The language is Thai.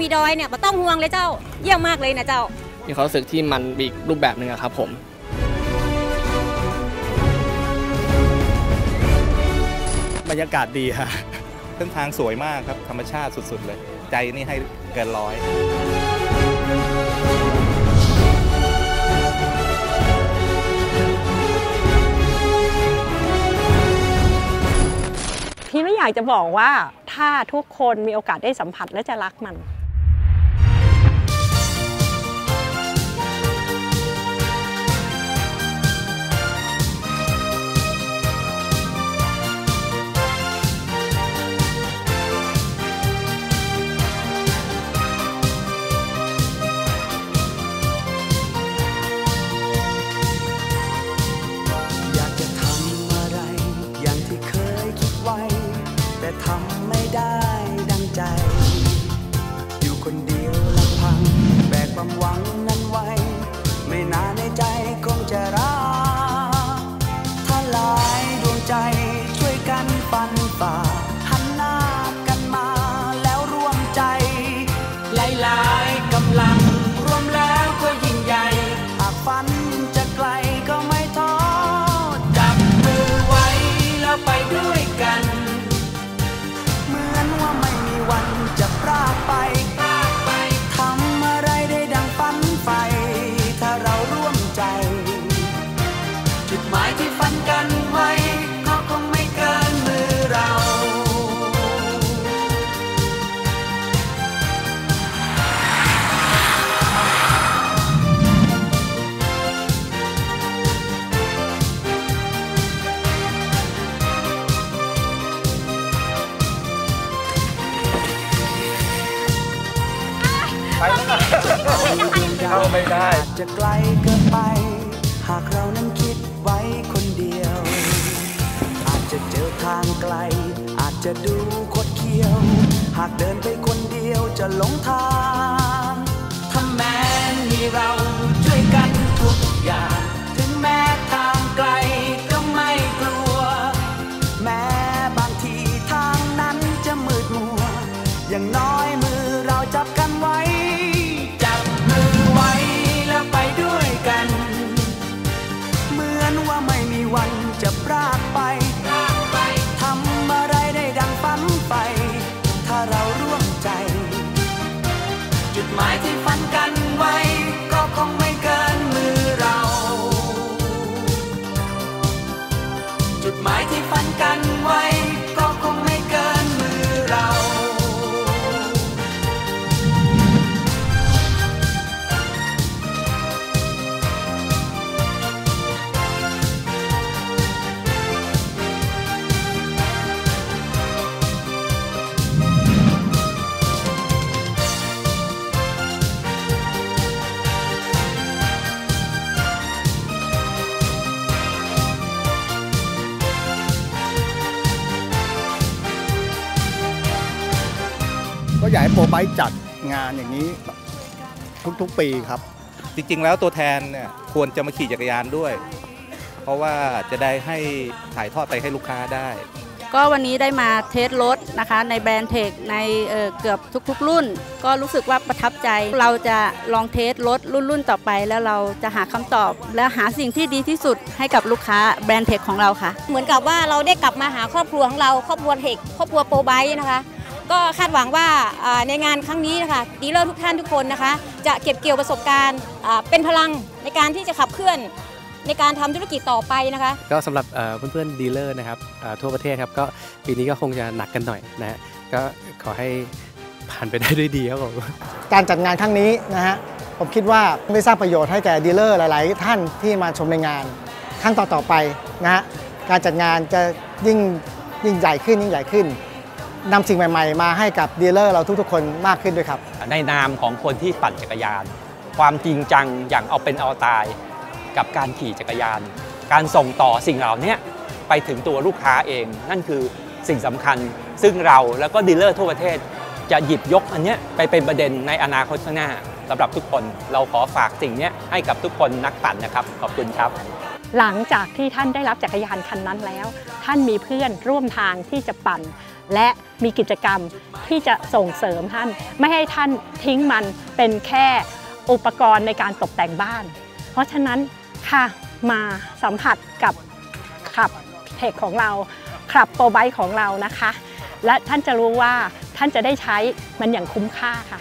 มีดอยเนี่ยบ่ต้องห่วงเลยเจ้า เยี่ยมมากเลยนะเจ้า มีความรู้สึกที่มันอีกรูปแบบหนึ่งอะครับผมบรรยากาศดีฮะเส้นทางสวยมากครับ ธรรมชาติสุด ๆ เลย ใจนี่ให้เกินร้อย พี่ไม่อยากจะบอกว่า ถ้าทุกคนมีโอกาสได้สัมผัสและจะรักมัน ความหวัง เข้าไม่ได้อาจจะไกลเกินไป หากเรานั้นคิดไว้คนเดียว อาจจะเจอทางไกล อาจจะดูคดเคี้ยว หากเดินไปคนเดียวจะหลงทางถ้าแม้มีเราช่วยกันทุกอย่าง ถึงแม้ทางไกลก็ไม่กลัว แม้บางทีทางนั้นจะมืดมัว อย่างน้อยมือเราจับกันไว้ ที่ฝันกันไว้ากให้โปรไบค์จัดงานอย่างนี้ทุกๆปีครับ จริงๆ แล้วตัวแทนเนี่ยควรจะมาขี่จักรยานด้วย เพราะว่าจะได้ให้ถ่ายทอดไปให้ลูกค้าได้ ก็วันนี้ได้มา test รถนะคะ ในแบรนด์ Trek ในเอ่อเกือบทุกๆ รุ่น ก็รู้สึกว่าประทับใจ เราจะลอง test รถรุ่นๆต่อไป แล้วเราจะหาคำตอบ และหาสิ่งที่ดีที่สุดให้กับลูกค้าแบรนด์ Trek ของเราค่ะ เหมือนกับว่าเราได้กลับมาหาครอบครัวของเราครอบครัว Trek ครอบครัวโปรไบค์นะคะ ก็คาดหวังว่าอ่าในงานครั้งนี้นะคะ dealer ทุกท่านทุกคนนะคะ จะเก็บเกี่ยวประสบการณ์อ่าเป็นพลังในการที่จะขับเคลื่อนในการทำธุรกิจต่อไปนะคะ ก็สำหรับเอ่อเพื่อนๆ dealer นะครับเอ่อทั่วประเทศครับก็ปีนี้ก็คงจะหนักกันหน่อยนะฮะก็ขอให้ผ่านไปได้ด้วยดีครับผมการจัดงานครั้งนี้นะฮะผมคิดว่าได้สร้างประโยชน์ให้แก่ dealer หลาย ๆ ท่านที่มาชมในงานครั้งต่อๆไปนะฮะการจัดงานจะยิ่งยิ่งใหญ่ขึ้นยิ่งใหญ่ขึ้น นำสิ่งใหม่ ๆ มาให้กับดีลเลอร์เราทุกๆ คนมากขึ้นด้วยครับ ในนามของคนที่ปั่นจักรยาน ความจริงจังอย่างเอาเป็นเอาตาย กับการขี่จักรยาน การส่งต่อสิ่งเหล่านี้ไปถึงตัวลูกค้าเอง นั่นคือสิ่งสำคัญ ซึ่งเราแล้วก็ดีลเลอร์ทั่วประเทศ จะหยิบยกอันเนี้ยไปเป็นประเด็นในอนาคตข้างหน้าสำหรับทุกคนเราขอฝากสิ่งเนี้ยให้กับทุกคนนักปั่นนะครับ ขอบคุณครับ หลังจากที่ท่านได้รับจักรยานคันนั้นแล้ว ท่านมีเพื่อนร่วมทางที่จะปั่น และมีกิจกรรมที่จะส่งเสริมท่าน ไม่ให้ท่านทิ้งมันเป็นแค่อุปกรณ์ในการตกแต่งบ้าน เพราะฉะนั้นค่ะมาสัมผัสกับขับเทคของเราขับโปรไบค์ของเรานะคะ และท่านจะรู้ว่าท่านจะได้ใช้มันอย่างคุ้มค่าค่ะ